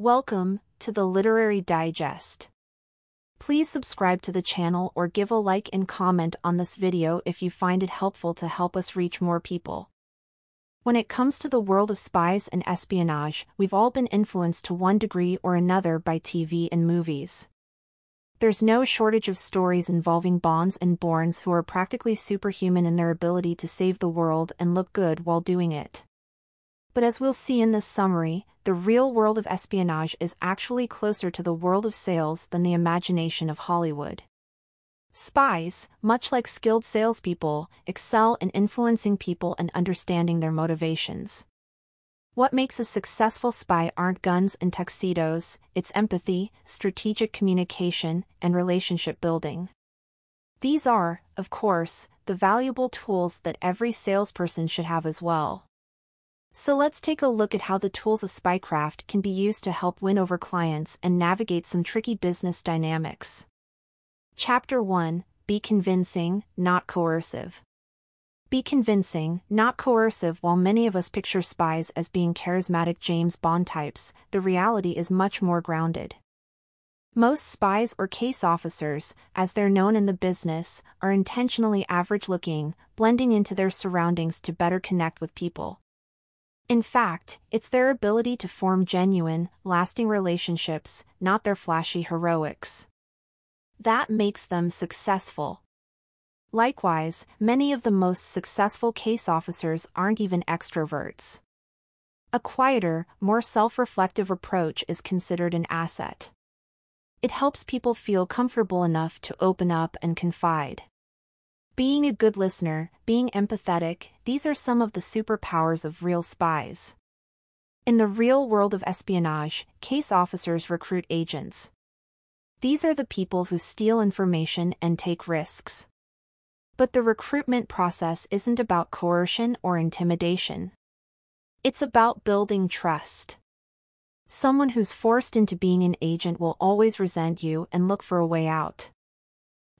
Welcome to the Literary Digest. Please subscribe to the channel or give a like and comment on this video if you find it helpful to help us reach more people. When it comes to the world of spies and espionage, we've all been influenced to one degree or another by TV and movies. There's no shortage of stories involving Bonds and Bournes who are practically superhuman in their ability to save the world and look good while doing it. But as we'll see in this summary, the real world of espionage is actually closer to the world of sales than the imagination of Hollywood. Spies, much like skilled salespeople, excel in influencing people and understanding their motivations. What makes a successful spy aren't guns and tuxedos, it's empathy, strategic communication, and relationship building. These are, of course, the valuable tools that every salesperson should have as well. So let's take a look at how the tools of spycraft can be used to help win over clients and navigate some tricky business dynamics. Chapter 1 Be convincing, not coercive. Be convincing, not coercive. While many of us picture spies as being charismatic James Bond types, the reality is much more grounded. Most spies or case officers, as they're known in the business, are intentionally average looking, blending into their surroundings to better connect with people. In fact, it's their ability to form genuine, lasting relationships, not their flashy heroics. That makes them successful. Likewise, many of the most successful case officers aren't even extroverts. A quieter, more self-reflective approach is considered an asset. It helps people feel comfortable enough to open up and confide. Being a good listener, being empathetic, these are some of the superpowers of real spies. In the real world of espionage, case officers recruit agents. These are the people who steal information and take risks. But the recruitment process isn't about coercion or intimidation. It's about building trust. Someone who's forced into being an agent will always resent you and look for a way out.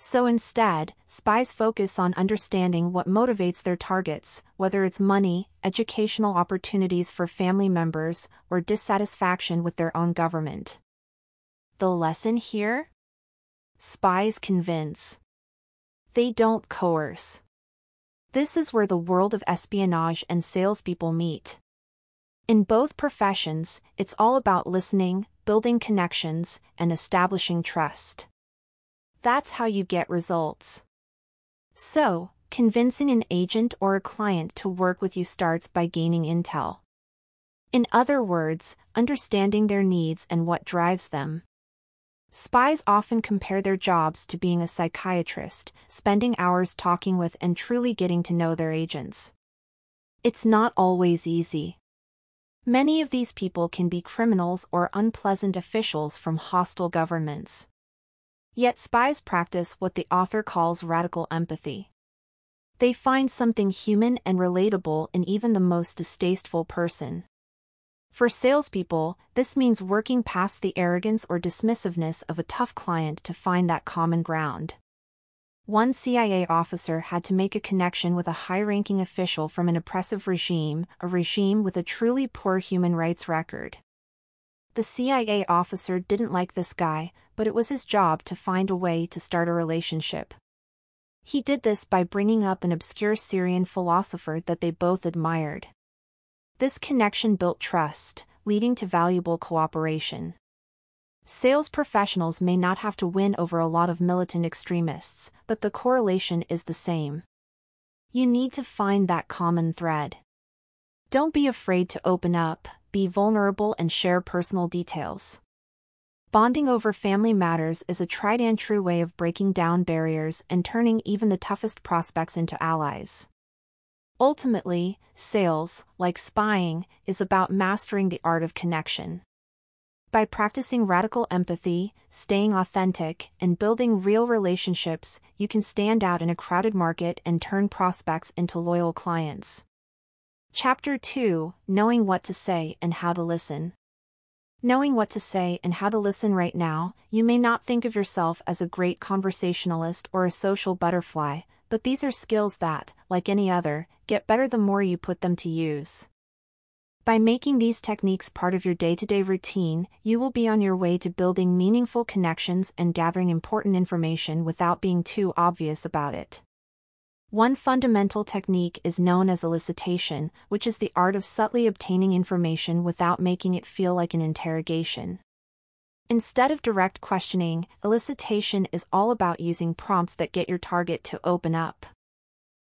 So instead, spies focus on understanding what motivates their targets, whether it's money, educational opportunities for family members, or dissatisfaction with their own government. The lesson here? Spies convince. They don't coerce. This is where the world of espionage and salespeople meet. In both professions, it's all about listening, building connections, and establishing trust. That's how you get results. So, convincing an agent or a client to work with you starts by gaining intel. In other words, understanding their needs and what drives them. Spies often compare their jobs to being a psychiatrist, spending hours talking with and truly getting to know their agents. It's not always easy. Many of these people can be criminals or unpleasant officials from hostile governments. Yet spies practice what the author calls radical empathy. They find something human and relatable in even the most distasteful person. For salespeople, this means working past the arrogance or dismissiveness of a tough client to find that common ground. One CIA officer had to make a connection with a high-ranking official from an oppressive regime, a regime with a truly poor human rights record. The CIA officer didn't like this guy, but it was his job to find a way to start a relationship. He did this by bringing up an obscure Syrian philosopher that they both admired. This connection built trust, leading to valuable cooperation. Sales professionals may not have to win over a lot of militant extremists, but the correlation is the same. You need to find that common thread. Don't be afraid to open up, be vulnerable and share personal details. Bonding over family matters is a tried and true way of breaking down barriers and turning even the toughest prospects into allies. Ultimately, sales, like spying, is about mastering the art of connection. By practicing radical empathy, staying authentic, and building real relationships, you can stand out in a crowded market and turn prospects into loyal clients. Chapter 2 Knowing What to Say and How to Listen. Knowing what to say and how to listen right now, you may not think of yourself as a great conversationalist or a social butterfly, but these are skills that, like any other, get better the more you put them to use. By making these techniques part of your day to day routine, you will be on your way to building meaningful connections and gathering important information without being too obvious about it. One fundamental technique is known as elicitation, which is the art of subtly obtaining information without making it feel like an interrogation. Instead of direct questioning, elicitation is all about using prompts that get your target to open up.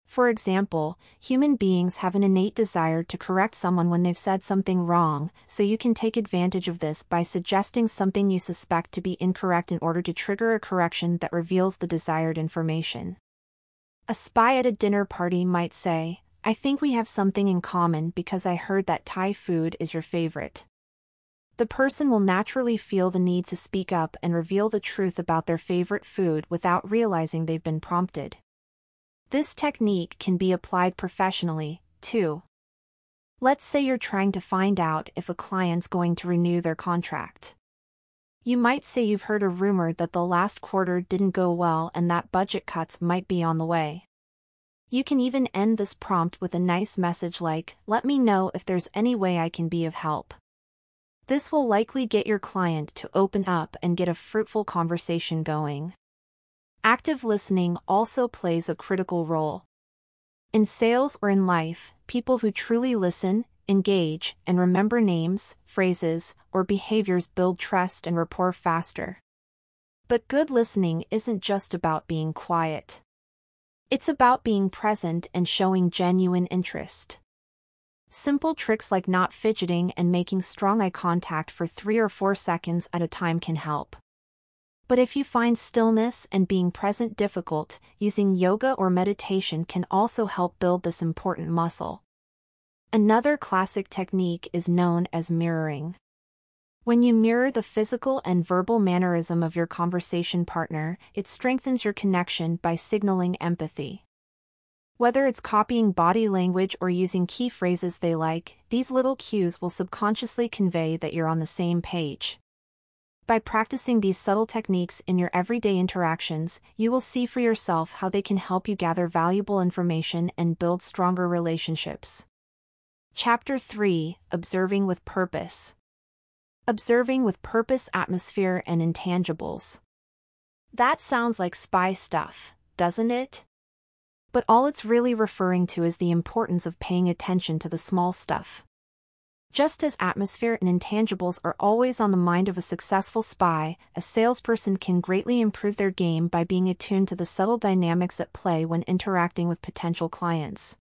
For example, human beings have an innate desire to correct someone when they've said something wrong, so you can take advantage of this by suggesting something you suspect to be incorrect in order to trigger a correction that reveals the desired information. A spy at a dinner party might say, I think we have something in common because I heard that Thai food is your favorite. The person will naturally feel the need to speak up and reveal the truth about their favorite food without realizing they've been prompted. This technique can be applied professionally, too. Let's say you're trying to find out if a client's going to renew their contract. You might say you've heard a rumor that the last quarter didn't go well and that budget cuts might be on the way. You can even end this prompt with a nice message like, let me know if there's any way I can be of help. This will likely get your client to open up and get a fruitful conversation going. Active listening also plays a critical role. In sales or in life, people who truly listen, engage, and remember names, phrases, or behaviors build trust and rapport faster. But good listening isn't just about being quiet. It's about being present and showing genuine interest. Simple tricks like not fidgeting and making strong eye contact for three or four seconds at a time can help. But if you find stillness and being present difficult, using yoga or meditation can also help build this important muscle. Another classic technique is known as mirroring. When you mirror the physical and verbal mannerism of your conversation partner, it strengthens your connection by signaling empathy. Whether it's copying body language or using key phrases they like, these little cues will subconsciously convey that you're on the same page. By practicing these subtle techniques in your everyday interactions, you will see for yourself how they can help you gather valuable information and build stronger relationships. Chapter 3 Observing with Purpose Observing with Purpose Atmosphere and Intangibles. That sounds like spy stuff, doesn't it? But all it's really referring to is the importance of paying attention to the small stuff. Just as atmosphere and intangibles are always on the mind of a successful spy, a salesperson can greatly improve their game by being attuned to the subtle dynamics at play when interacting with potential clients.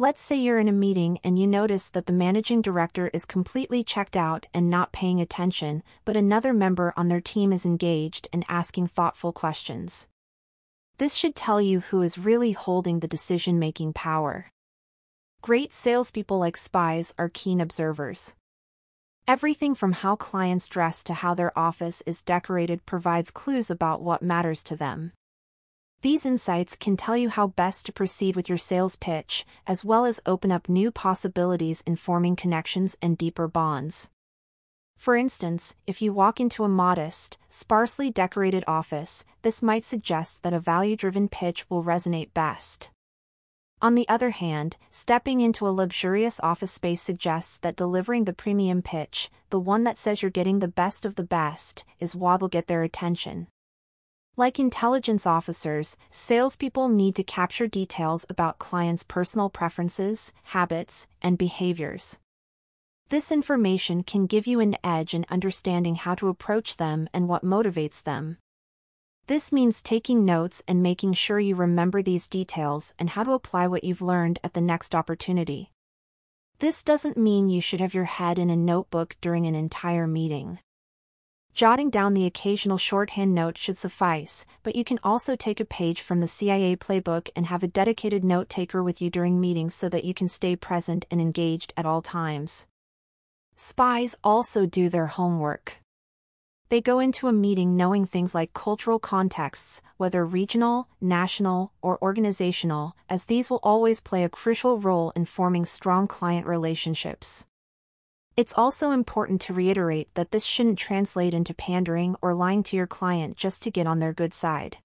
Let's say you're in a meeting and you notice that the managing director is completely checked out and not paying attention, but another member on their team is engaged and asking thoughtful questions. This should tell you who is really holding the decision making power. Great salespeople like spies are keen observers. Everything from how clients dress to how their office is decorated provides clues about what matters to them. These insights can tell you how best to proceed with your sales pitch, as well as open up new possibilities in forming connections and deeper bonds. For instance, if you walk into a modest, sparsely decorated office, this might suggest that a value driven pitch will resonate best. On the other hand, stepping into a luxurious office space suggests that delivering the premium pitch, the one that says you're getting the best of the best, is what will get their attention. Like intelligence officers, salespeople need to capture details about clients' personal preferences, habits, and behaviors. This information can give you an edge in understanding how to approach them and what motivates them. This means taking notes and making sure you remember these details and how to apply what you've learned at the next opportunity. This doesn't mean you should have your head in a notebook during an entire meeting. Jotting down the occasional shorthand note should suffice, but you can also take a page from the CIA playbook and have a dedicated note taker with you during meetings so that you can stay present and engaged at all times. Spies also do their homework. They go into a meeting knowing things like cultural contexts, whether regional, national, or organizational, as these will always play a crucial role in forming strong client relationships. It's also important to reiterate that this shouldn't translate into pandering or lying to your client just to get on their good side.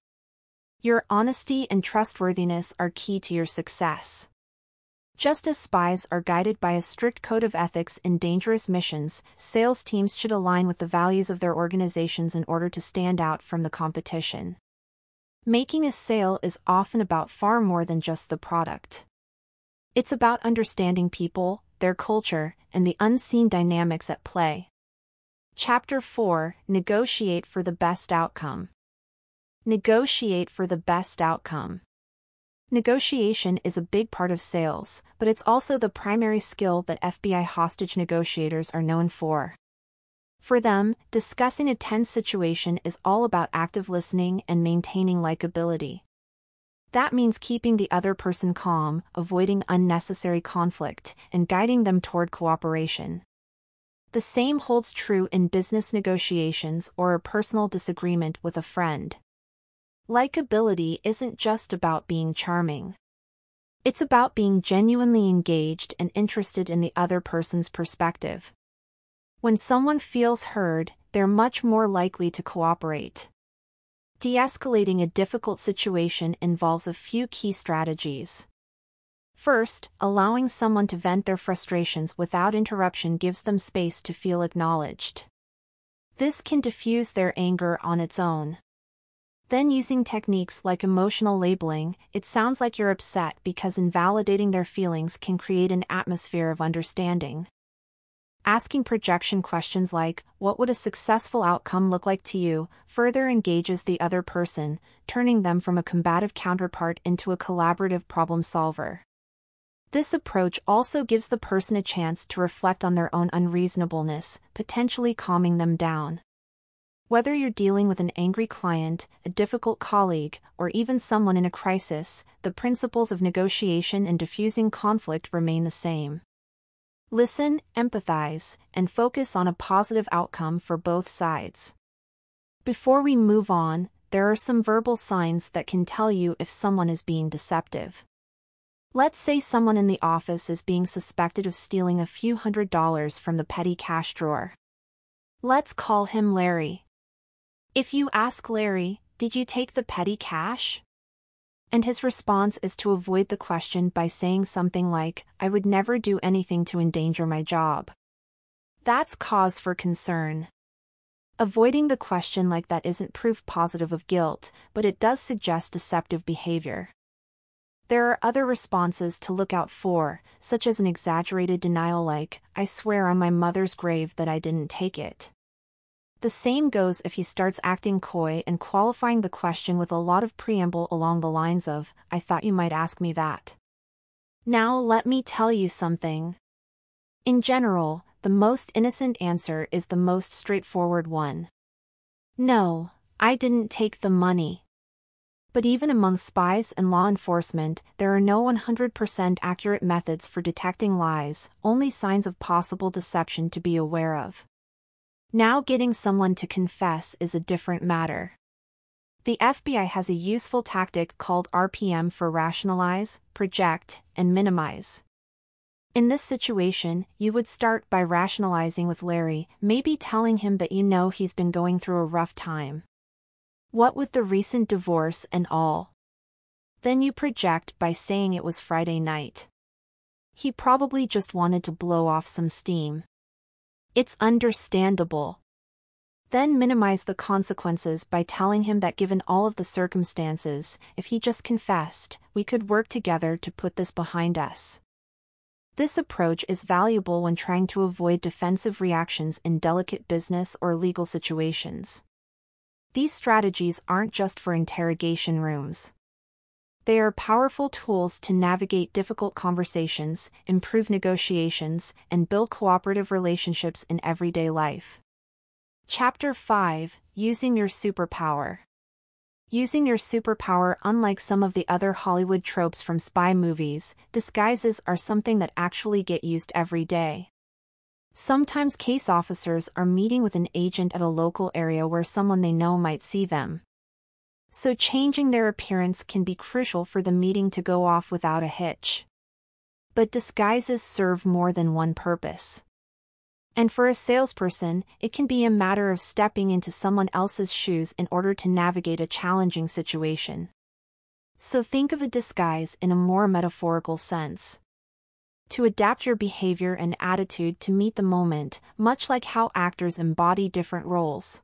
Your honesty and trustworthiness are key to your success. Just as spies are guided by a strict code of ethics in dangerous missions, sales teams should align with the values of their organizations in order to stand out from the competition. Making a sale is often about far more than just the product. It's about understanding people, their culture, and the unseen dynamics at play. Chapter 4 Negotiate for the Best Outcome. Negotiate for the best outcome. Negotiation is a big part of sales, but it's also the primary skill that FBI hostage negotiators are known for. For them, discussing a tense situation is all about active listening and maintaining likability. That means keeping the other person calm, avoiding unnecessary conflict, and guiding them toward cooperation. The same holds true in business negotiations or a personal disagreement with a friend. Likability isn't just about being charming. It's about being genuinely engaged and interested in the other person's perspective. When someone feels heard, they're much more likely to cooperate. De-escalating a difficult situation involves a few key strategies. First, allowing someone to vent their frustrations without interruption gives them space to feel acknowledged. This can diffuse their anger on its own. Then using techniques like emotional labeling, it sounds like you're upset because invalidating their feelings can create an atmosphere of understanding. Asking projection questions like, what would a successful outcome look like to you, further engages the other person, turning them from a combative counterpart into a collaborative problem solver. This approach also gives the person a chance to reflect on their own unreasonableness, potentially calming them down. Whether you're dealing with an angry client, a difficult colleague, or even someone in a crisis, the principles of negotiation and diffusing conflict remain the same. Listen, empathize, and focus on a positive outcome for both sides. Before we move on, there are some verbal signs that can tell you if someone is being deceptive. Let's say someone in the office is being suspected of stealing a few hundred dollars from the petty cash drawer. Let's call him Larry. If you ask Larry, did you take the petty cash? And his response is to avoid the question by saying something like, I would never do anything to endanger my job. That's cause for concern. Avoiding the question like that isn't proof positive of guilt, but it does suggest deceptive behavior. There are other responses to look out for, such as an exaggerated denial like, I swear on my mother's grave that I didn't take it. The same goes if he starts acting coy and qualifying the question with a lot of preamble along the lines of, I thought you might ask me that. Now let me tell you something. In general, the most innocent answer is the most straightforward one. No, I didn't take the money. But even among spies and law enforcement, there are no 100% accurate methods for detecting lies, only signs of possible deception to be aware of. Now getting someone to confess is a different matter. The FBI has a useful tactic called RPM for rationalize, project, and minimize. In this situation, you would start by rationalizing with Larry, maybe telling him that you know he's been going through a rough time. What with the recent divorce and all? Then you project by saying it was Friday night. He probably just wanted to blow off some steam. It's understandable. Then minimize the consequences by telling him that given all of the circumstances, if he just confessed, we could work together to put this behind us. This approach is valuable when trying to avoid defensive reactions in delicate business or legal situations. These strategies aren't just for interrogation rooms. They are powerful tools to navigate difficult conversations, improve negotiations, and build cooperative relationships in everyday life. Chapter 5 Using Your Superpower Using your superpower Unlike some of the other Hollywood tropes from spy movies, disguises are something that actually get used every day. Sometimes case officers are meeting with an agent at a local area where someone they know might see them, so changing their appearance can be crucial for the meeting to go off without a hitch. But disguises serve more than one purpose. And for a salesperson, it can be a matter of stepping into someone else's shoes in order to navigate a challenging situation. So think of a disguise in a more metaphorical sense. To adapt your behavior and attitude to meet the moment, much like how actors embody different roles.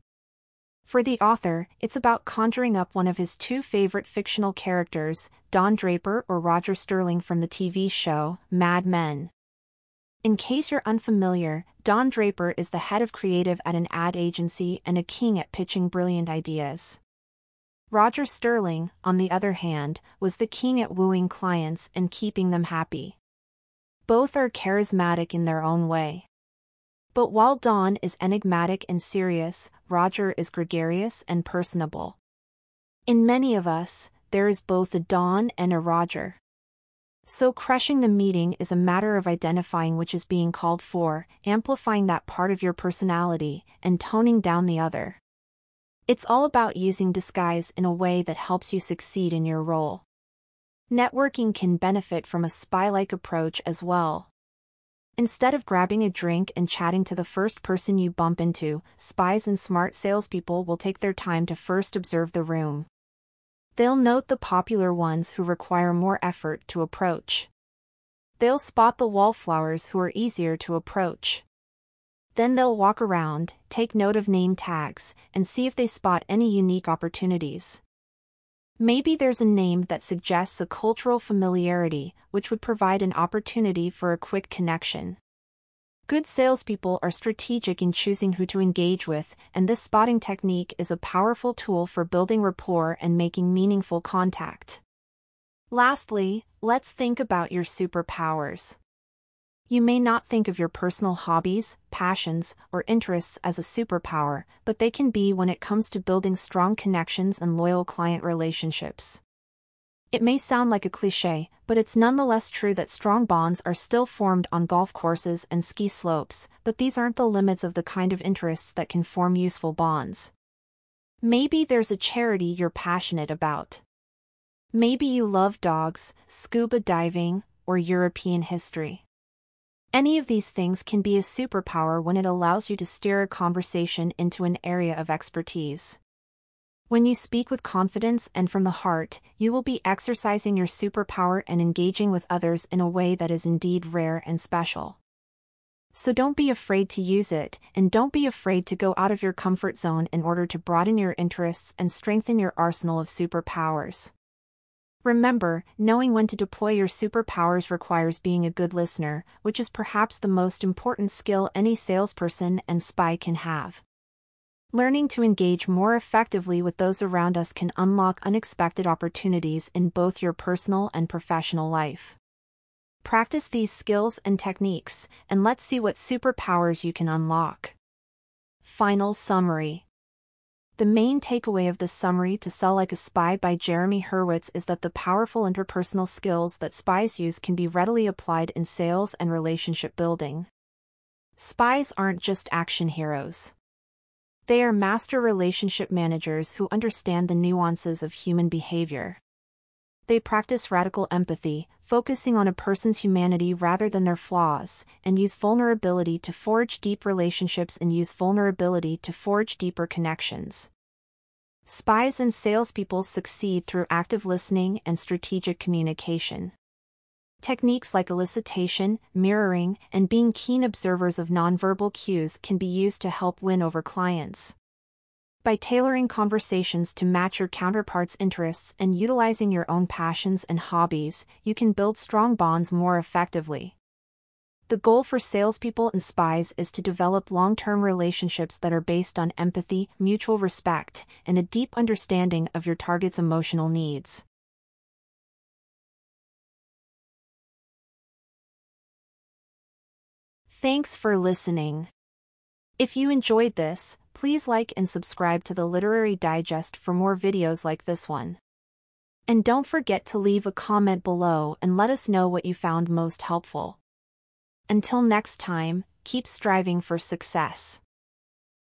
For the author, it's about conjuring up one of his two favorite fictional characters, Don Draper or Roger Sterling from the TV show, Mad Men. In case you're unfamiliar, Don Draper is the head of creative at an ad agency and a king at pitching brilliant ideas. Roger Sterling, on the other hand, was the king at wooing clients and keeping them happy. Both are charismatic in their own way. But while Don is enigmatic and serious, Roger is gregarious and personable. In many of us, there is both a Don and a Roger. So crushing the meeting is a matter of identifying which is being called for, amplifying that part of your personality, and toning down the other. It's all about using disguise in a way that helps you succeed in your role. Networking can benefit from a spy-like approach as well. Instead of grabbing a drink and chatting to the first person you bump into, spies and smart salespeople will take their time to first observe the room. They'll note the popular ones who require more effort to approach. They'll spot the wallflowers who are easier to approach. Then they'll walk around, take note of name tags, and see if they spot any unique opportunities. Maybe there's a name that suggests a cultural familiarity, which would provide an opportunity for a quick connection. Good salespeople are strategic in choosing who to engage with, and this spotting technique is a powerful tool for building rapport and making meaningful contact. Lastly, let's think about your superpowers. You may not think of your personal hobbies, passions, or interests as a superpower, but they can be when it comes to building strong connections and loyal client relationships. It may sound like a cliche, but it's nonetheless true that strong bonds are still formed on golf courses and ski slopes, but these aren't the limits of the kind of interests that can form useful bonds. Maybe there's a charity you're passionate about. Maybe you love dogs, scuba diving, or European history. Any of these things can be a superpower when it allows you to steer a conversation into an area of expertise. When you speak with confidence and from the heart, you will be exercising your superpower and engaging with others in a way that is indeed rare and special. So don't be afraid to use it, and don't be afraid to go out of your comfort zone in order to broaden your interests and strengthen your arsenal of superpowers. Remember, knowing when to deploy your superpowers requires being a good listener, which is perhaps the most important skill any salesperson and spy can have. Learning to engage more effectively with those around us can unlock unexpected opportunities in both your personal and professional life. Practice these skills and techniques, and let's see what superpowers you can unlock. Final Summary The main takeaway of this summary to Sell Like a Spy by Jeremy Hurewitz is that the powerful interpersonal skills that spies use can be readily applied in sales and relationship building. Spies aren't just action heroes. They are master relationship managers who understand the nuances of human behavior. They practice radical empathy, focusing on a person's humanity rather than their flaws, and use vulnerability to forge deep relationships and use vulnerability to forge deeper connections. Spies and salespeople succeed through active listening and strategic communication. Techniques like elicitation, mirroring, and being keen observers of nonverbal cues can be used to help win over clients. By tailoring conversations to match your counterpart's interests and utilizing your own passions and hobbies, you can build strong bonds more effectively. The goal for salespeople and spies is to develop long term relationships that are based on empathy, mutual respect, and a deep understanding of your target's emotional needs. Thanks for listening. If you enjoyed this, please like and subscribe to the Literary Digest for more videos like this one. And don't forget to leave a comment below and let us know what you found most helpful. Until next time, keep striving for success.